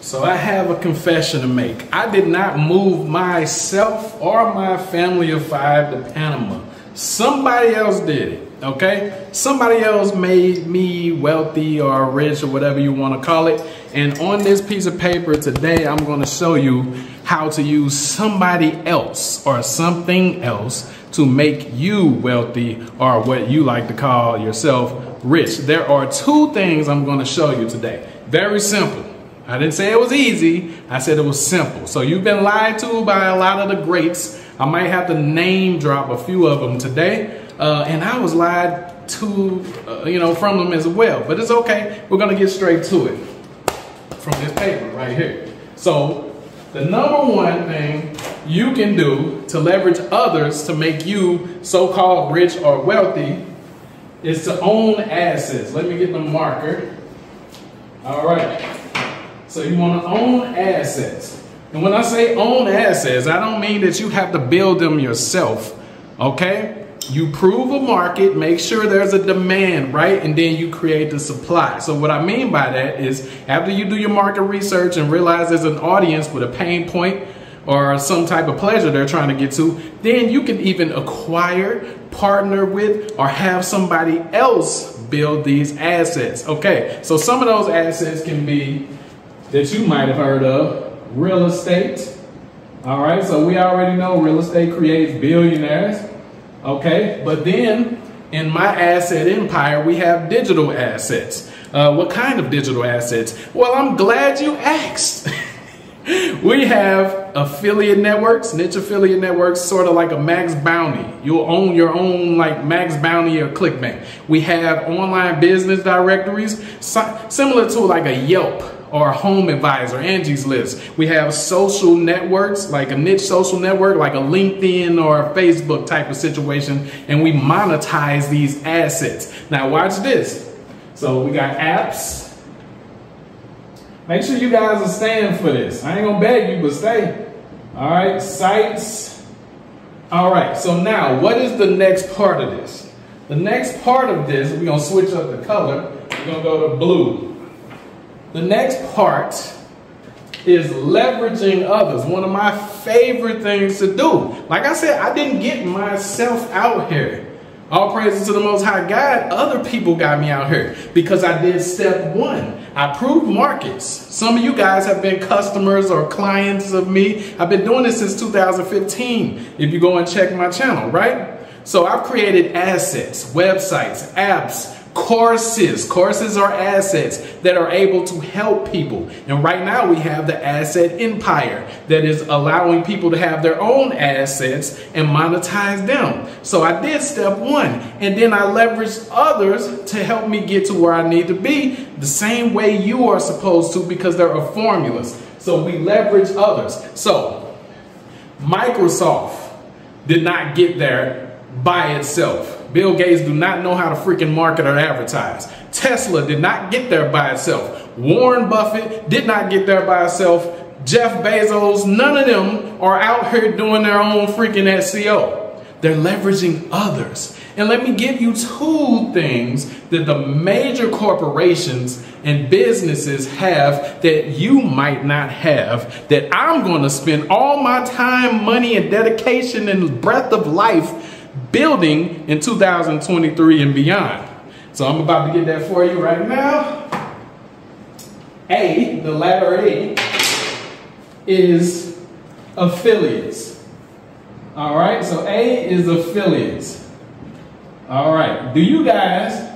So I have a confession to make. I did not move myself or my family of five to Panama. Somebody else did it, okay? Somebody else made me wealthy or rich or whatever you want to call it. And on this piece of paper today, I'm going to show you how to use somebody else or something else to make you wealthy or what you like to call yourself rich. There are two things I'm going to show you today. Very simple. I didn't say it was easy. I said it was simple. So you've been lied to by a lot of the greats. I might have to name drop a few of them today. Uh, and I was lied to, uh, you know, from them as well. But it's okay. We're going to get straight to it from this paper right here. So the number one thing you can do to leverage others to make you so-called rich or wealthy is to own assets. Let me get the marker. All right. So you want to own assets. And when I say own assets, I don't mean that you have to build them yourself. Okay? You prove a market, make sure there's a demand, right? And then you create the supply. So what I mean by that is after you do your market research and realize there's an audience with a pain point or some type of pleasure they're trying to get to, then you can even acquire, partner with, or have somebody else build these assets. Okay, so some of those assets can be that you might have heard of, real estate. All right, so we already know real estate creates billionaires. Okay, but then in my asset empire, we have digital assets. Uh, what kind of digital assets? Well, I'm glad you asked. we have affiliate networks, niche affiliate networks, sort of like a Max Bounty. You'll own your own like Max Bounty or ClickBank. We have online business directories, similar to like a Yelp or Home Advisor, Angie's List. We have social networks, like a niche social network, like a LinkedIn or a Facebook type of situation, and we monetize these assets. Now watch this. So we got apps. Make sure you guys are staying for this. I ain't gonna beg you, but stay. All right, sites. All right, so now what is the next part of this? The next part of this, we're gonna switch up the color. We're gonna go to blue. The next part is leveraging others. One of my favorite things to do. Like I said, I didn't get myself out here. All praises to the Most High God. Other people got me out here because I did step one. I proved markets. Some of you guys have been customers or clients of me. I've been doing this since 2015. If you go and check my channel, right? So I've created assets, websites, apps, courses. Courses are assets that are able to help people. And right now we have the asset empire that is allowing people to have their own assets and monetize them. So I did step one and then I leveraged others to help me get to where I need to be the same way you are supposed to because there are formulas. So we leverage others. So Microsoft did not get there by itself. Bill Gates do not know how to freaking market or advertise. Tesla did not get there by itself. Warren Buffett did not get there by itself. Jeff Bezos, none of them are out here doing their own freaking SEO. They're leveraging others. And let me give you two things that the major corporations and businesses have that you might not have that I'm going to spend all my time, money, and dedication and breath of life building in 2023 and beyond. So I'm about to get that for you right now. A, the letter A, is affiliates. All right, so A is affiliates. All right, do you guys,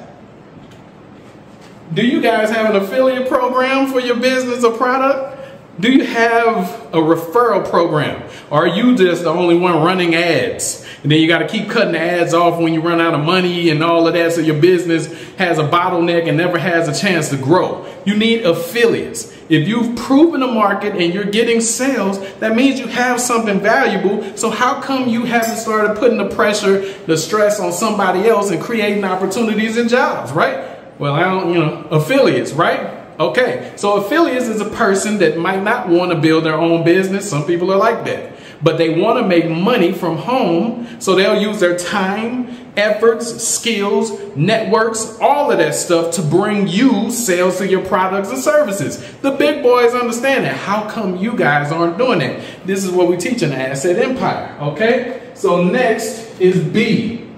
do you guys have an affiliate program for your business or product? Do you have a referral program? Or are you just the only one running ads? And then you got to keep cutting the ads off when you run out of money and all of that so your business has a bottleneck and never has a chance to grow. You need affiliates. If you've proven a market and you're getting sales, that means you have something valuable. So how come you haven't started putting the pressure, the stress on somebody else and creating opportunities and jobs, right? Well, I don't, you know, affiliates, right? Okay, so affiliates is a person that might not want to build their own business. Some people are like that. But they want to make money from home. So they'll use their time, efforts, skills, networks, all of that stuff to bring you sales to your products and services. The big boys understand that. How come you guys aren't doing it? This is what we teach in the Asset Empire, okay? So next is B.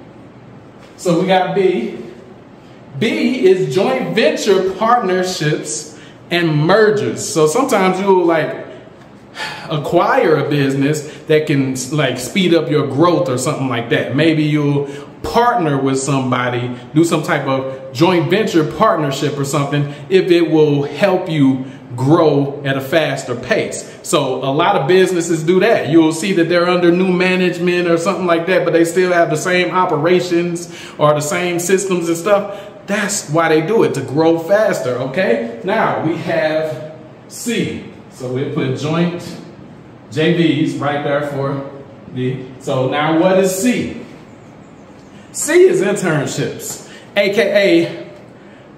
So we got B. B is joint venture partnerships and mergers. So sometimes you'll like acquire a business that can like speed up your growth or something like that. Maybe you'll partner with somebody, do some type of joint venture partnership or something if it will help you grow at a faster pace. So a lot of businesses do that. You'll see that they're under new management or something like that, but they still have the same operations or the same systems and stuff. That's why they do it, to grow faster, okay? Now we have C. So we put joint JVs right there for the, so now what is C? C is internships, AKA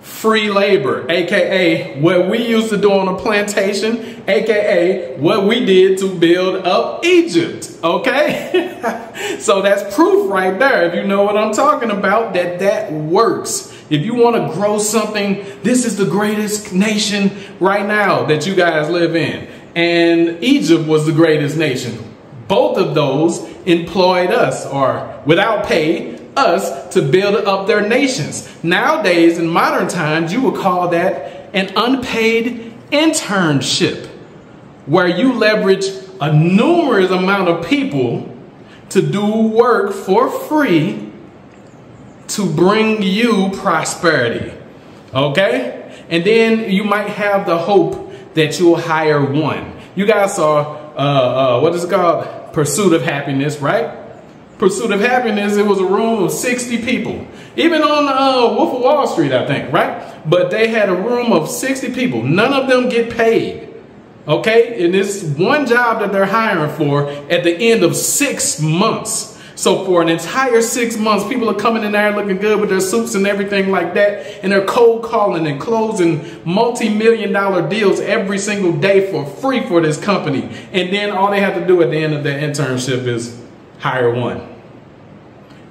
free labor, AKA what we used to do on a plantation, AKA what we did to build up Egypt, okay? so that's proof right there, if you know what I'm talking about, that that works. If you want to grow something, this is the greatest nation right now that you guys live in. And Egypt was the greatest nation. Both of those employed us, or without pay, us to build up their nations. Nowadays, in modern times, you would call that an unpaid internship, where you leverage a numerous amount of people to do work for free to bring you prosperity. Okay? And then you might have the hope that you'll hire one. You guys saw, uh, uh, what is it called? Pursuit of Happiness, right? Pursuit of Happiness, it was a room of 60 people. Even on uh, Wolf of Wall Street, I think, right? But they had a room of 60 people. None of them get paid. Okay? And it's one job that they're hiring for at the end of six months. So for an entire six months, people are coming in there looking good with their suits and everything like that. And they're cold calling and closing multi-million dollar deals every single day for free for this company. And then all they have to do at the end of their internship is hire one.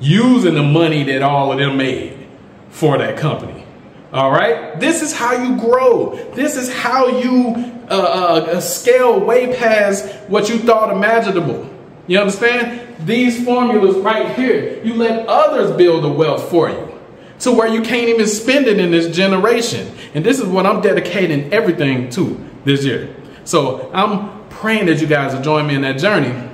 Using the money that all of them made for that company. All right. This is how you grow. This is how you uh, uh, scale way past what you thought imaginable. You understand? these formulas right here, you let others build the wealth for you to where you can't even spend it in this generation. And this is what I'm dedicating everything to this year. So I'm praying that you guys will join me in that journey.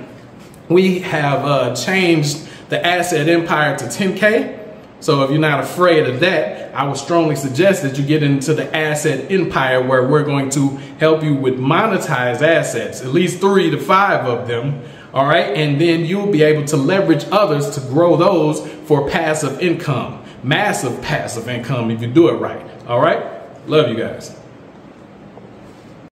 We have uh, changed the asset empire to 10K. So if you're not afraid of that, I would strongly suggest that you get into the asset empire where we're going to help you with monetized assets, at least three to five of them, all right? And then you'll be able to leverage others to grow those for passive income, massive passive income if you do it right, all right? Love you guys.